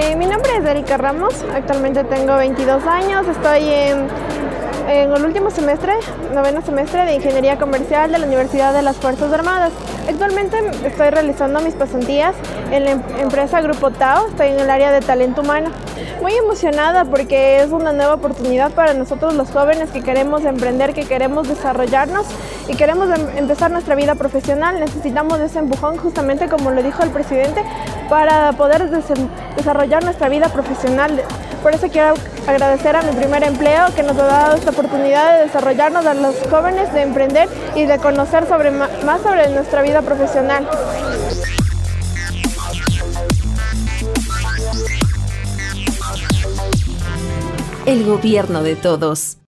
Eh, mi nombre es Erika Ramos, actualmente tengo 22 años, estoy en, el último semestre, noveno semestre de Ingeniería Comercial de la Universidad de las Fuerzas Armadas. Actualmente estoy realizando mis pasantías en la em-, empresa Grupo Tao, estoy en el área de talento humano. Muy emocionada porque es una nueva oportunidad para nosotros los jóvenes que queremos emprender, que queremos desarrollarnos y queremos em-, empezar nuestra vida profesional. Necesitamos ese empujón justamente como lo dijo el presidente para poder desarrollar nuestra vida profesional. Por eso quiero agradecer a mi primer empleo que nos ha dado esta oportunidad de desarrollarnos a los jóvenes, de emprender y de conocer sobre, más sobre nuestra vida profesional. El gobierno de todos.